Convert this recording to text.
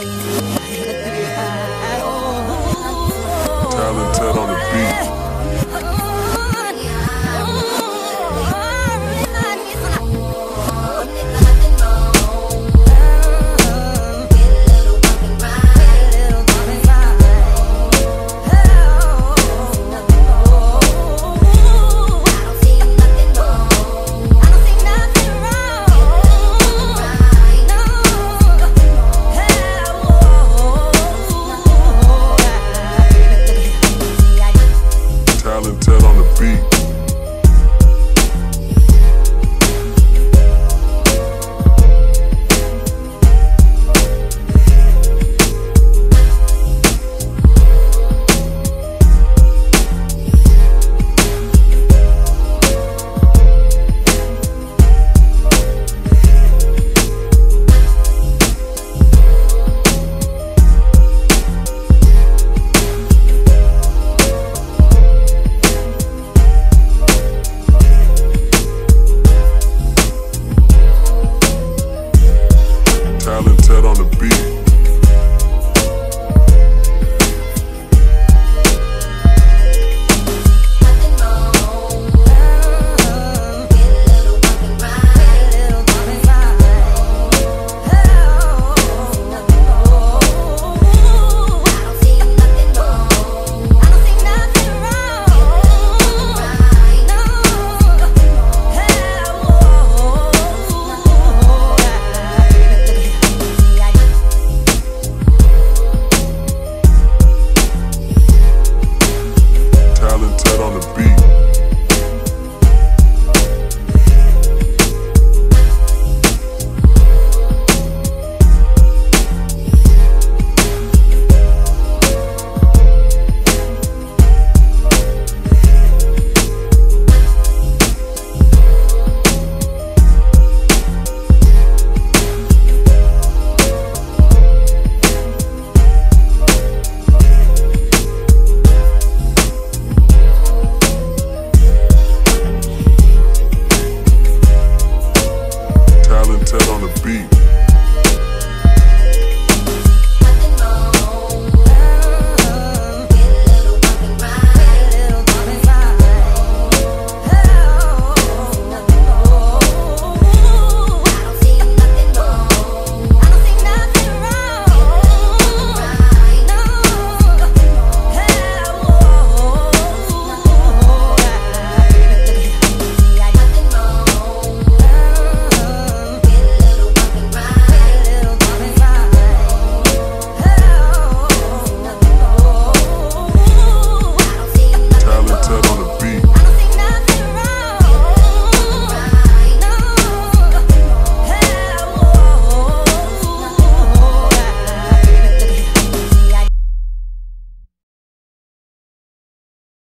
Bye.